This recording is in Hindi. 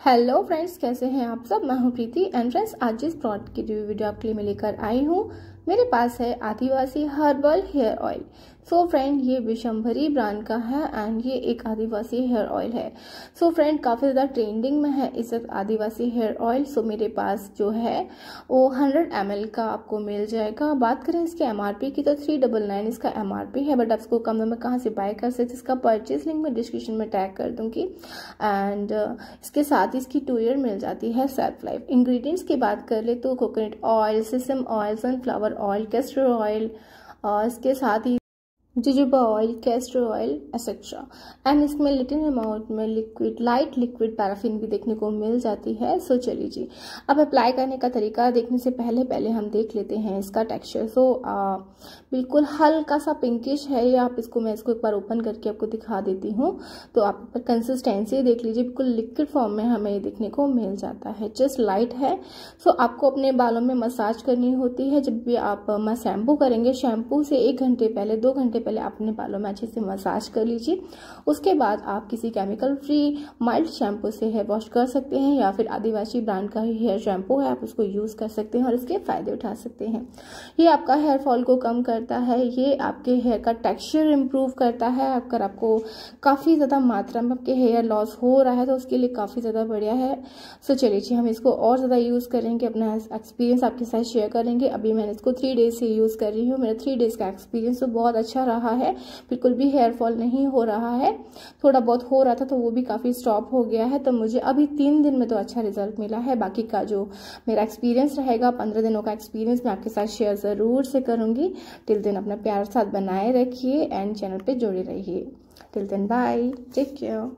हेलो फ्रेंड्स कैसे हैं आप सब? मैं हूँ प्रीति एंड फ्रेंड्स आज जिस प्रोडक्ट की रिव्यू वीडियो आपके लिए मैं लेकर आई हूँ। मेरे पास है Adivasi herbal hair oil so friend ये विशंभरी ब्रांड का है एंड ये एक आदिवासी हेयर ऑयल है। सो so फ्रेंड काफ़ी ज़्यादा ट्रेंडिंग में है इस वक्त आदिवासी हेयर ऑयल सो मेरे पास जो है वो 100 एम का आपको मिल जाएगा। बात करें इसके एमआरपी की तो थ्री डबल नाइन इसका एमआरपी है बट आप इसको कम में कहाँ से बाय कर सकते इसका परचेज लिंक मैं डिस्क्रिप्शन में टैग कर दूँगी। एंड uh, इसके साथ इसकी टू ईयर मिल जाती है सेल्फ लाइफ इंग्रेडिएंट्स की बात कर ले तो coconut oil sesame oil sunflower oil castor oil और इसके साथ ही jojoba oil castor oil etcetera and इसमें लिटिल अमाउंट में लिक्विड लाइट लिक्विड पैराफिन भी देखने को मिल जाती है सो चलिए जी। अब अप्लाई करने का तरीका देखने से पहले पहले हम देख लेते हैं इसका टेक्सचर सो बिल्कुल हल्का सा पिंकिश है, या आप इसको, मैं इसको एक बार ओपन करके आपको दिखा देती हूँ। तो आप कंसिस्टेंसी देख लीजिए, बिल्कुल लिक्विड फॉर्म में हमें ये देखने को मिल जाता है। जस्ट लाइट है। सो आपको अपने बालों में मसाज करनी होती है। जब भी आप शैम्पू करेंगे शैम्पू से एक घंटे पहले, दो घंटे पहले आप अपने बालों में अच्छे से मसाज कर लीजिए। उसके बाद आप किसी केमिकल फ्री माइल्ड शैम्पू से हेयर वॉश कर सकते हैं या फिर आदिवासी ब्रांड का हेयर शैम्पू है, आप उसको यूज़ कर सकते हैं और इसके फ़ायदे उठा सकते हैं। ये आपका हेयर फॉल को कम करता है, ये आपके हेयर का टेक्स्चर इम्प्रूव करता है। अगर आपको काफ़ी ज़्यादा मात्रा में आपके हेयर लॉस हो रहा है तो उसके लिए काफ़ी ज़्यादा बढ़िया है। सो चलिए जी, हम इसको और ज़्यादा यूज़ करेंगे, अपना एक्सपीरियंस आपके साथ शेयर करेंगे। अभी मैंने इसको थ्री डेज़ से यूज़ कर रही हूँ। मेरा थ्री डेज़ का एक्सपीरियंस तो बहुत अच्छा रहा है। बिल्कुल भी हेयर फॉल नहीं हो रहा है। थोड़ा बहुत हो रहा था तो वो भी काफ़ी स्टॉप हो गया है। तो मुझे अभी तीन दिन में तो अच्छा रिज़ल्ट मिला है। बाकी का जो मेरा एक्सपीरियंस रहेगा, पंद्रह दिनों का एक्सपीरियंस मैं आपके साथ शेयर ज़रूर से करूँगी। टिल दिन अपना प्यार साथ बनाए रखिए एंड चैनल पर जुड़े रहिए। टिल दिन बाय टेक केयर